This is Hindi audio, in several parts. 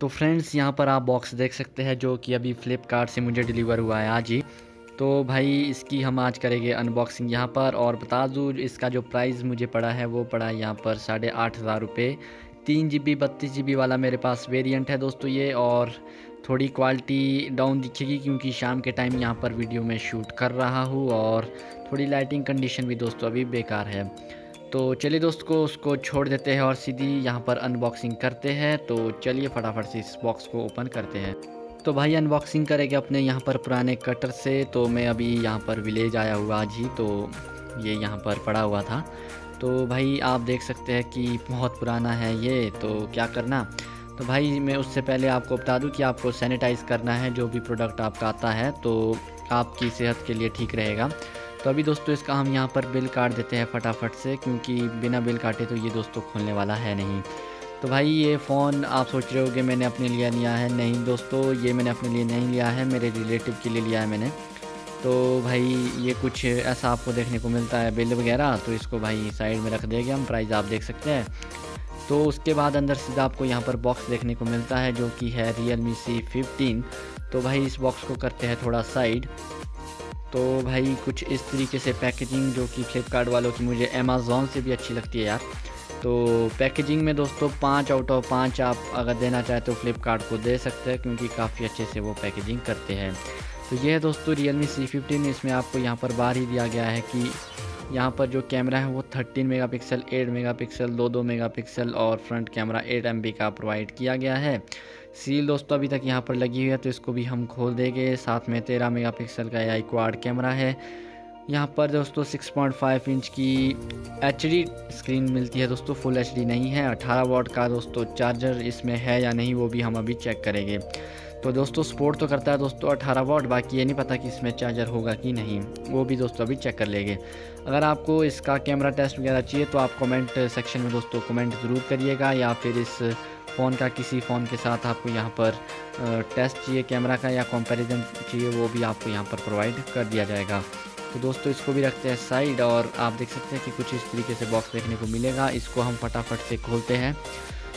तो फ्रेंड्स यहाँ पर आप बॉक्स देख सकते हैं जो कि अभी फ़्लिपकार्ट से मुझे डिलीवर हुआ है आज ही। तो भाई, इसकी हम आज करेंगे अनबॉक्सिंग यहाँ पर और बता दूँ, इसका जो प्राइस मुझे पड़ा है, वो पड़ा है यहाँ पर साढ़े आठ हज़ार रुपये। तीन जी बी बत्तीस जी बी वाला मेरे पास वेरिएंट है दोस्तों ये और थोड़ी क्वालिटी डाउन दिखेगी क्योंकि शाम के टाइम यहाँ पर वीडियो में शूट कर रहा हूँ और थोड़ी लाइटिंग कंडीशन भी दोस्तों अभी बेकार है। तो चलिए दोस्त को उसको छोड़ देते हैं और सीधी यहाँ पर अनबॉक्सिंग करते हैं। तो चलिए फटाफट से इस बॉक्स को ओपन करते हैं। तो भाई अनबॉक्सिंग करेंगे अपने यहाँ पर पुराने कटर से। तो मैं अभी यहाँ पर विलेज आया हुआ आज ही तो ये यहाँ पर पड़ा हुआ था। तो भाई आप देख सकते हैं कि बहुत पुराना है ये तो क्या करना? तो भाई मैं उससे पहले आपको बता दूँ कि आपको सैनिटाइज़ करना है, जो भी प्रोडक्ट आपका आता है तो आपकी सेहत के लिए ठीक रहेगा। तो अभी दोस्तों इसका हम यहाँ पर बिल काट देते हैं फटाफट से, क्योंकि बिना बिल काटे तो ये दोस्तों खोलने वाला है नहीं। तो भाई ये फ़ोन आप सोच रहे हो कि मैंने अपने लिए लिया है? नहीं दोस्तों, ये मैंने अपने लिए नहीं लिया है, मेरे रिलेटिव के लिए लिया है मैंने। तो भाई ये कुछ ऐसा आपको देखने को मिलता है बिल वगैरह तो इसको भाई साइड में रख देंगे हम, प्राइस आप देख सकते हैं। तो उसके बाद अंदर सीधा आपको यहाँ पर बॉक्स देखने को मिलता है, जो कि है रियल मी सी फिफ्टीन तो भाई इस बॉक्स को करते हैं थोड़ा साइड। तो भाई कुछ इस तरीके से पैकेजिंग जो कि फ़्लिपकार्ट वालों की मुझे अमेज़ोन से भी अच्छी लगती है यार। तो पैकेजिंग में दोस्तों पाँच आउट ऑफ़ पाँच आप अगर देना चाहें तो फ़्लिपकार्ट को दे सकते हैं क्योंकि काफ़ी अच्छे से वो पैकेजिंग करते हैं। तो ये है दोस्तों रियल मी सी फिफ्टीन इसमें आपको यहाँ पर बाहर ही दिया गया है कि यहाँ पर जो कैमरा है वो 13 मेगापिक्सल 8 मेगापिक्सल 2 मेगा पिक्सल और फ्रंट कैमरा 8 एम का प्रोवाइड किया गया है। सील दोस्तों अभी तक यहाँ पर लगी हुई है तो इसको भी हम खोल देंगे। साथ में तेरह मेगापिक्सल का आई क्वाड कैमरा है। यहाँ पर दोस्तों 6.5 इंच की एचडी स्क्रीन मिलती है दोस्तों फुल एचडी नहीं है। 18 वॉट का दोस्तों चार्जर इसमें है या नहीं, वो भी हम अभी चेक करेंगे। तो दोस्तों सपोर्ट तो करता है दोस्तों 18 वॉट बाकी ये नहीं पता कि इसमें चार्जर होगा कि नहीं। वो भी दोस्तों अभी चेक कर लेंगे। अगर आपको इसका कैमरा टेस्ट वगैरह चाहिए तो आप कमेंट सेक्शन में दोस्तों कमेंट ज़रूर करिएगा, या फिर इस फ़ोन का, किसी फ़ोन के साथ आपको यहाँ पर टेस्ट चाहिए कैमरा का या कंपैरिजन चाहिए, वो भी आपको यहाँ पर प्रोवाइड कर दिया जाएगा। तो दोस्तों, इसको भी रखते हैं साइड और आप देख सकते हैं कि कुछ इस तरीके से बॉक्स देखने को मिलेगा। इसको हम फटाफट से खोलते हैं।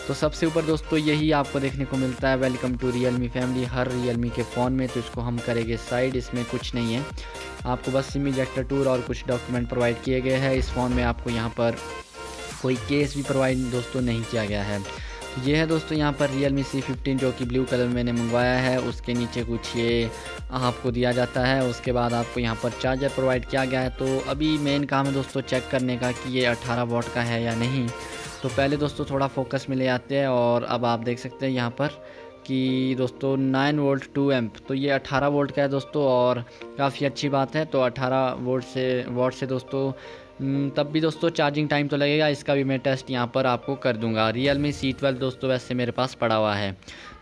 तो सबसे ऊपर दोस्तों, यही आपको देखने को मिलता है welcome to Realme family हर रियल मी के फ़ोन में। तो इसको हम करेंगे साइड इसमें कुछ नहीं है। आपको बस सिम इजेक्टर टूर और कुछ डॉक्यूमेंट प्रोवाइड किए गए हैं। इस फ़ोन में आपको यहाँ पर कोई केस भी प्रोवाइड दोस्तों नहीं किया गया है। ये है दोस्तों यहाँ पर रियल मी सी फिफ्टीन जो कि ब्लू कलर मैंने मंगवाया है, उसके नीचे कुछ ये आपको दिया जाता है, उसके बाद आपको यहाँ पर चार्जर प्रोवाइड किया गया है। तो अभी मेन काम है दोस्तों चेक करने का कि ये 18 वॉट का है या नहीं। तो पहले दोस्तों थोड़ा फोकस में ले आते हैं और अब आप देख सकते हैं यहाँ पर कि दोस्तों 9 वोल्ट 2 एम्प तो ये 18 वोल्ट का है दोस्तों और काफ़ी अच्छी बात है। तो 18 वोल्ट से वोल्ट से दोस्तों हम्म, तब भी दोस्तों चार्जिंग टाइम तो लगेगा इसका भी मैं टेस्ट यहाँ पर आपको कर दूँगा। रियल मी सी ट्वेल्व दोस्तों वैसे मेरे पास पड़ा हुआ है।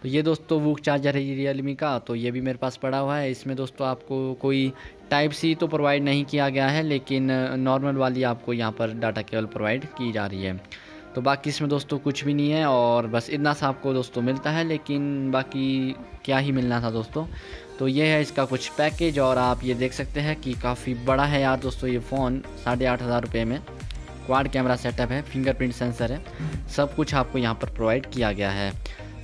तो ये दोस्तों वूक चार्जर है रियल मी का तो ये भी मेरे पास पड़ा हुआ है। इसमें दोस्तों आपको कोई टाइप सी तो प्रोवाइड नहीं किया गया है लेकिन नॉर्मल वाली आपको यहाँ पर डाटा केबल प्रोवाइड की जा रही है। तो बाकी इसमें दोस्तों कुछ भी नहीं है और बस इतना सा आपको दोस्तों मिलता है, लेकिन बाकी क्या ही मिलना था दोस्तों। तो ये है इसका कुछ पैकेज और आप ये देख सकते हैं कि काफ़ी बड़ा है यार दोस्तों ये फ़ोन, साढ़े आठ हज़ार रुपये में। क्वाड कैमरा सेटअप है, फिंगरप्रिंट सेंसर है, सब कुछ आपको यहाँ पर प्रोवाइड किया गया है।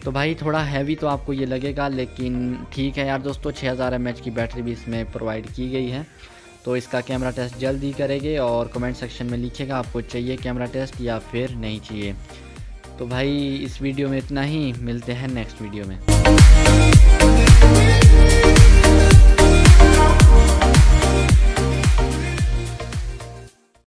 तो भाई थोड़ा हैवी तो आपको ये लगेगा, लेकिन ठीक है यार दोस्तों छः हज़ार की बैटरी भी इसमें प्रोवाइड की गई है। तो इसका कैमरा टेस्ट जल्द ही करेंगे और कमेंट सेक्शन में लिखेगा आपको चाहिए कैमरा टेस्ट या फिर नहीं चाहिए। तो भाई, इस वीडियो में इतना ही। मिलते हैं नेक्स्ट वीडियो में।